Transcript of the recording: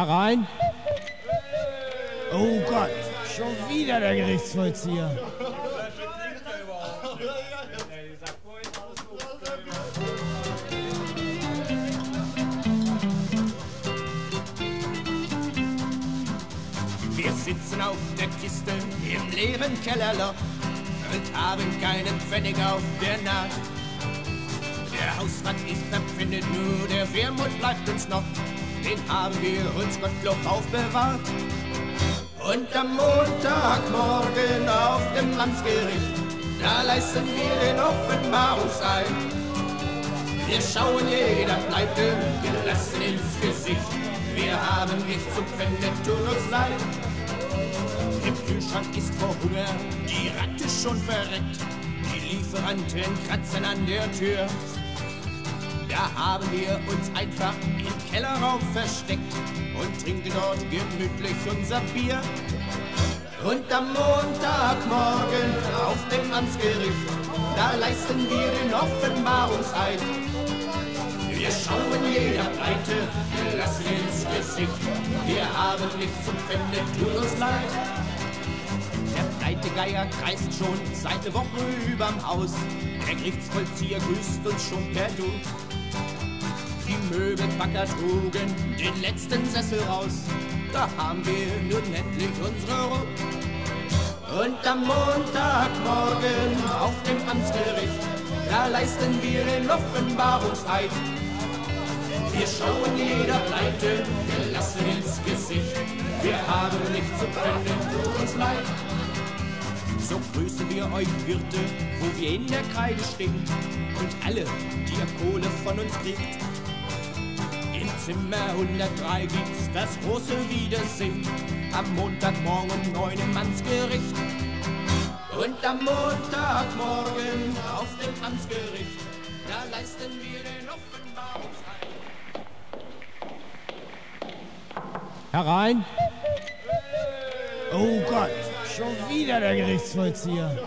Herein! Oh Gott, schon wieder der Gerichtsvollzieher. Wir sitzen auf der Kiste im leeren Kellerloch und haben keinen Pfennig auf der Naht. Der Hausrat ist empfindet nur, der Wermut bleibt uns noch, den haben wir uns Gottlob aufbewahrt. Und am Montagmorgen auf dem Amtsgericht, da leisten wir den Offenbarungseid. Wir schauen jeder Pleite gelassen ins Gesicht. Wir haben nichts zum Pfänden, tut uns leid. Im Kühlschrank ist vor Hunger die Ratte schon verreckt. Die Lieferanten kratzen an der Tür. Da haben wir uns einfach im Kellerraum versteckt und trinken dort gemütlich unser Bier. Und am Montagmorgen auf dem Amtsgericht, da leisten wir den Offenbarungseid. Wir schauen jeder Pleite gelassen ins Gesicht. Wir haben nichts zum Pfänden, tut uns leid. Der Pleitegeier kreist schon seit einer Woche überm Haus. Der Gerichtsvollzieher grüßt uns schon per Du. Möbelpacker trugen den letzten Sessel raus. Da haben wir nun endlich unsere Ruhe. Und am Montagmorgen auf dem Amtsgericht, da leisten wir den Offenbarungseid. Wir schauen jeder Pleite gelassen ins Gesicht. Wir haben nichts zu können, tut uns leid. So grüßen wir euch Wirte, wo wir in der Kreide stehen und alle, die ihr Kohle von uns kriegt. In Zimmer 103 gibt's das große Wiedersehen. Am Montagmorgen um neun im Amtsgericht. Und am Montagmorgen auf dem Amtsgericht, da leisten wir den Offenbarungseid. Herein! Oh Gott, schon wieder der Gerichtsvollzieher.